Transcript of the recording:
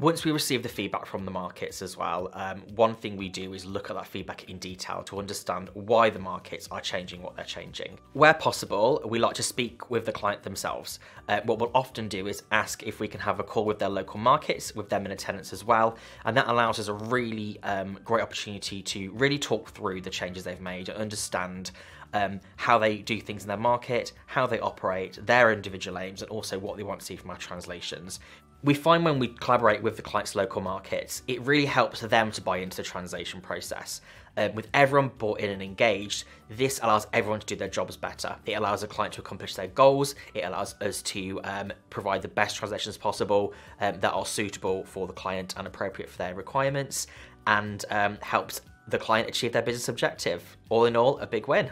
Once we receive the feedback from the markets as well, um, one thing we do is look at that feedback in detail to understand why the markets are changing what they're changing. Where possible, we like to speak with the client themselves. Uh, what we'll often do is ask if we can have a call with their local markets, with them in attendance as well, and that allows us a really um, great opportunity to really talk through the changes they've made and understand um, how they do things in their market, how they operate, their individual aims, and also what they want to see from our translations. We find when we collaborate with the client's local markets, it really helps them to buy into the translation process. Um, with everyone bought in and engaged, this allows everyone to do their jobs better. It allows the client to accomplish their goals. It allows us to um, provide the best translations possible um, that are suitable for the client and appropriate for their requirements, and um, helps the client achieve their business objective. All in all, a big win.